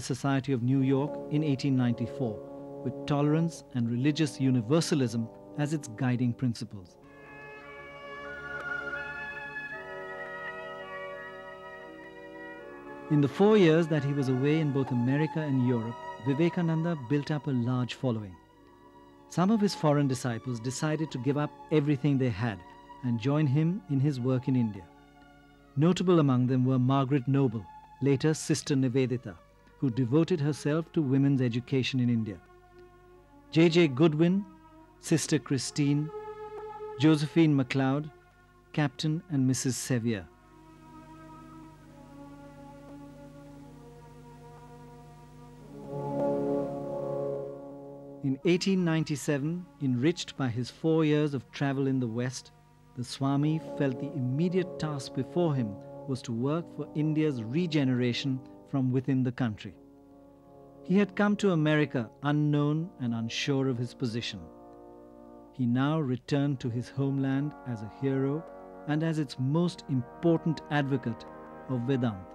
Society of New York in 1894 with tolerance and religious universalism as its guiding principles. In the four years that he was away in both America and Europe, Vivekananda built up a large following. Some of his foreign disciples decided to give up everything they had and join him in his work in India. Notable among them were Margaret Noble, later Sister Nivedita, who devoted herself to women's education in India. J.J. Goodwin, Sister Christine, Josephine MacLeod, Captain and Mrs. Sevier. In 1897, enriched by his four years of travel in the West, the Swami felt the immediate task before him was to work for India's regeneration from within the country. He had come to America unknown and unsure of his position. He now returned to his homeland as a hero and as its most important advocate of Vedanta.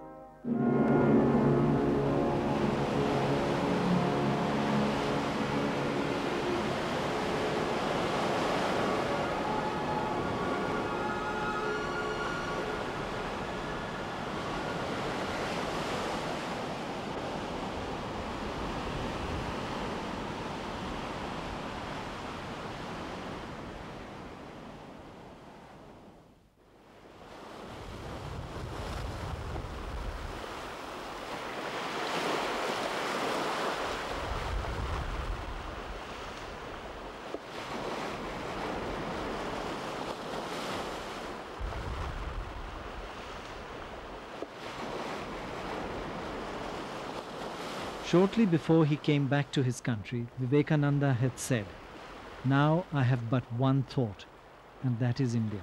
Shortly before he came back to his country, Vivekananda had said, Now I have but one thought, and that is India.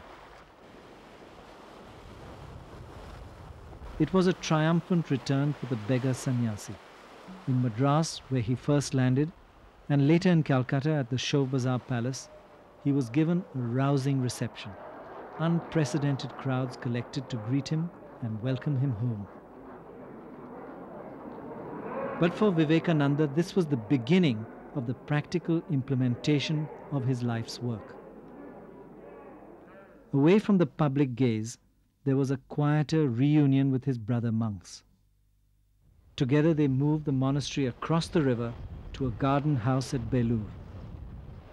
It was a triumphant return for the beggar sannyasi. In Madras, where he first landed, and later in Calcutta at the Showbazar Palace, he was given a rousing reception. Unprecedented crowds collected to greet him and welcome him home. But for Vivekananda, this was the beginning of the practical implementation of his life's work. Away from the public gaze, there was a quieter reunion with his brother monks. Together they moved the monastery across the river to a garden house at Belur.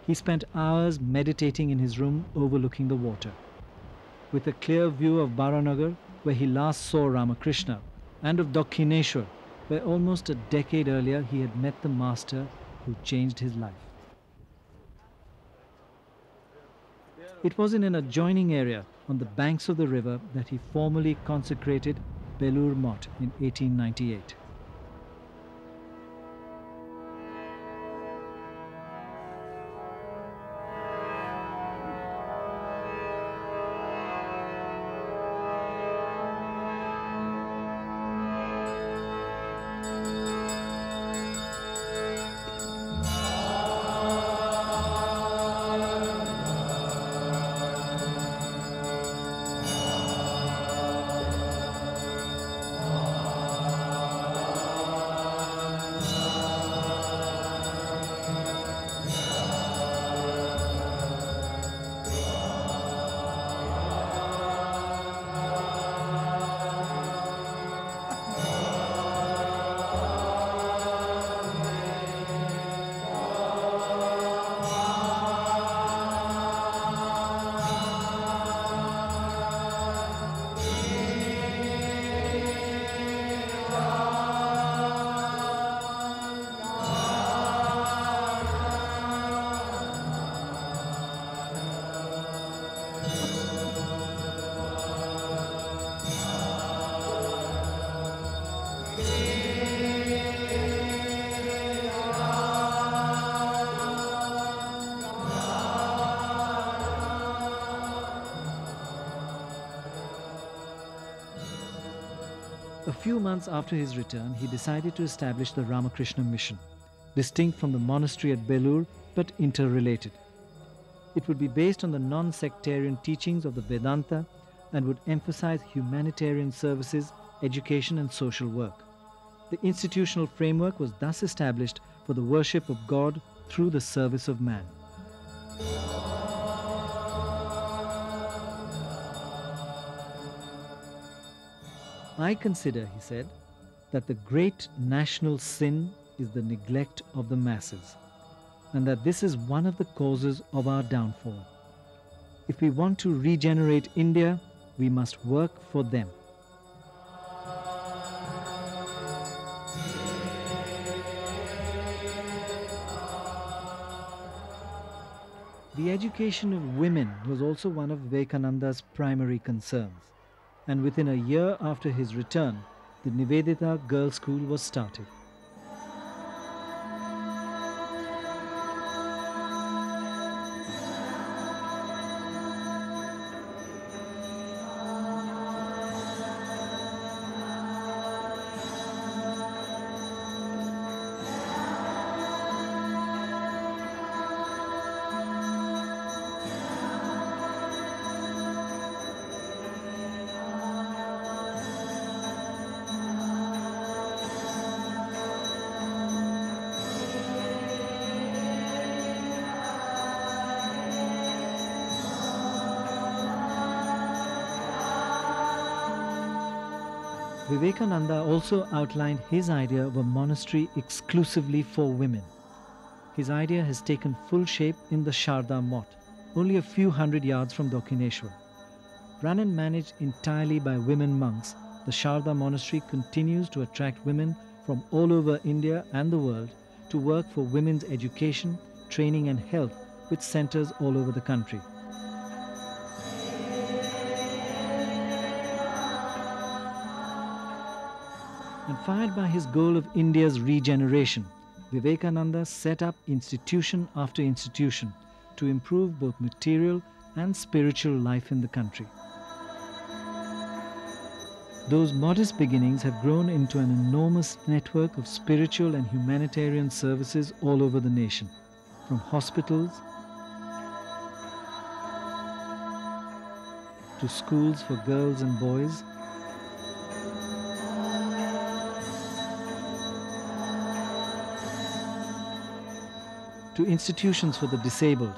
He spent hours meditating in his room overlooking the water. With a clear view of Baranagar, where he last saw Ramakrishna, and of Dakshineshwar, where almost a decade earlier he had met the master who changed his life. It was in an adjoining area on the banks of the river that he formally consecrated Belur Math in 1898. Few months after his return, he decided to establish the Ramakrishna Mission, distinct from the monastery at Belur but interrelated. It would be based on the non sectarian teachings of the Vedanta and would emphasize humanitarian services, education, and social work. The institutional framework was thus established for the worship of God through the service of man. I consider, he said, that the great national sin is the neglect of the masses, and that this is one of the causes of our downfall. If we want to regenerate India, we must work for them. The education of women was also one of Vivekananda's primary concerns, and within a year after his return, the Nivedita Girls' School was started. Vivekananda also outlined his idea of a monastery exclusively for women. His idea has taken full shape in the Sharda Math, only a few hundred yards from Dakshineshwar. Run and managed entirely by women monks, the Sharda Monastery continues to attract women from all over India and the world to work for women's education, training and health with centers all over the country. And fired by his goal of India's regeneration, Vivekananda set up institution after institution to improve both material and spiritual life in the country. Those modest beginnings have grown into an enormous network of spiritual and humanitarian services all over the nation, from hospitals to schools for girls and boys to institutions for the disabled.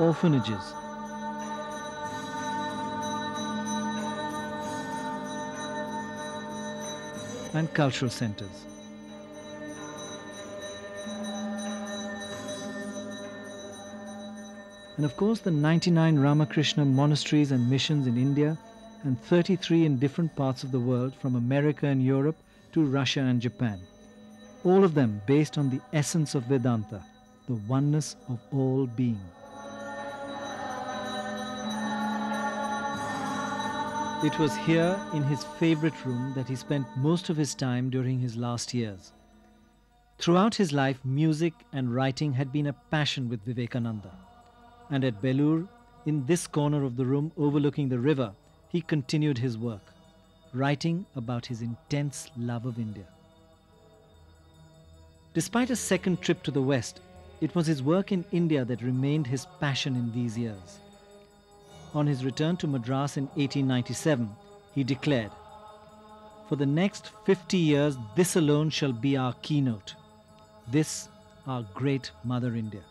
Orphanages. And cultural centers. And of course, the 99 Ramakrishna monasteries and missions in India and 33 in different parts of the world from America and Europe to Russia and Japan. All of them based on the essence of Vedanta, the oneness of all being. It was here in his favorite room that he spent most of his time during his last years. Throughout his life, music and writing had been a passion with Vivekananda. And at Belur, in this corner of the room overlooking the river, he continued his work, writing about his intense love of India. Despite a second trip to the West, it was his work in India that remained his passion in these years. On his return to Madras in 1897, he declared, For the next 50 years, this alone shall be our keynote. This, our great Mother India.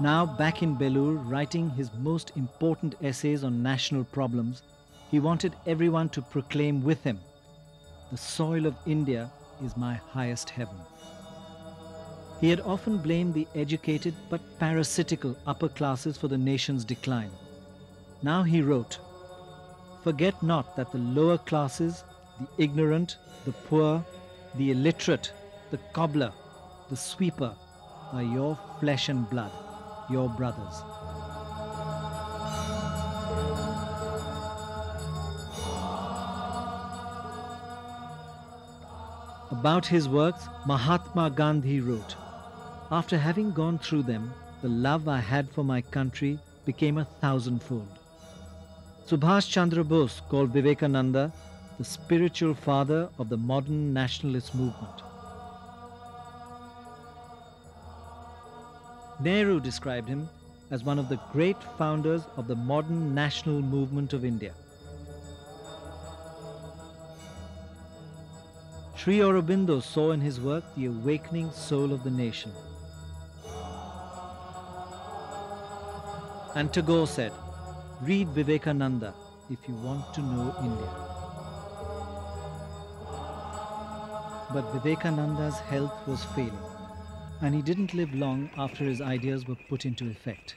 Now back in Belur, writing his most important essays on national problems, he wanted everyone to proclaim with him, The soil of India is my highest heaven. He had often blamed the educated but parasitical upper classes for the nation's decline. Now he wrote, Forget not that the lower classes, the ignorant, the poor, the illiterate, the cobbler, the sweeper, are your flesh and blood your brothers. About his works, Mahatma Gandhi wrote, After having gone through them, the love I had for my country became a thousandfold. Subhash Chandra Bose called Vivekananda the spiritual father of the modern nationalist movement. Nehru described him as one of the great founders of the modern national movement of India. Sri Aurobindo saw in his work the awakening soul of the nation. And Tagore said, read Vivekananda if you want to know India. But Vivekananda's health was failing, and he didn't live long after his ideas were put into effect.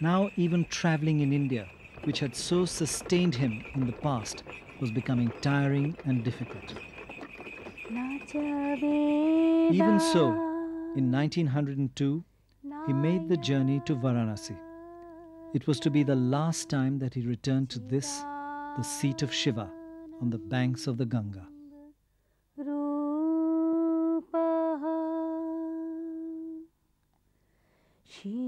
Now, even traveling in India, which had so sustained him in the past, was becoming tiring and difficult. Even so, in 1902, he made the journey to Varanasi. It was to be the last time that he returned to this, the seat of Shiva, on the banks of the Ganga. Returning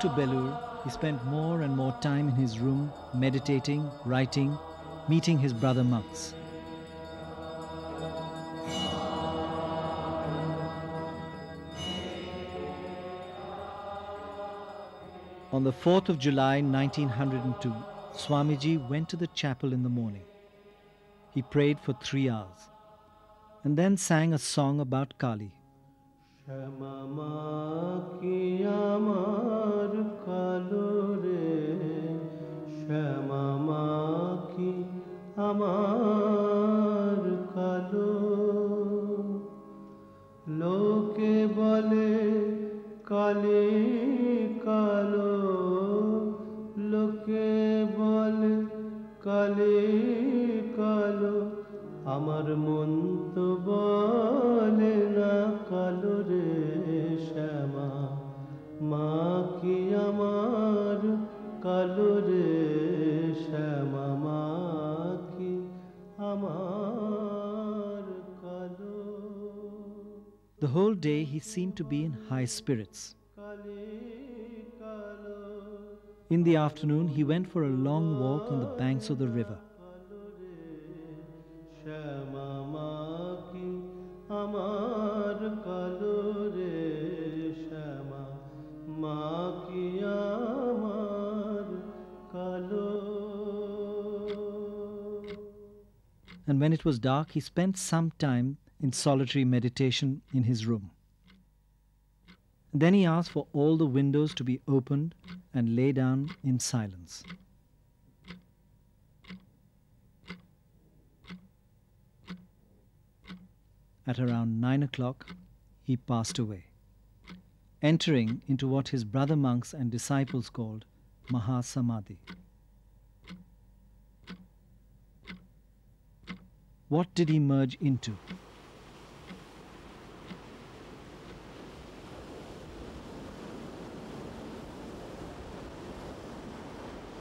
to Belur, he spent more and more time in his room, meditating, writing, meeting his brother monks. On the 4th of July 1902, Swamiji went to the chapel in the morning. He prayed for three hours and then sang a song about Kali. শ্যামা কি আমার কালো রে শ্যামা কি আমার The whole day he seemed to be in high spirits. In the afternoon, he went for a long walk on the banks of the river. And when it was dark, he spent some time in solitary meditation in his room. Then he asked for all the windows to be opened and lay down in silence. At around nine o'clock, he passed away, entering into what his brother monks and disciples called Mahasamadhi. What did he merge into?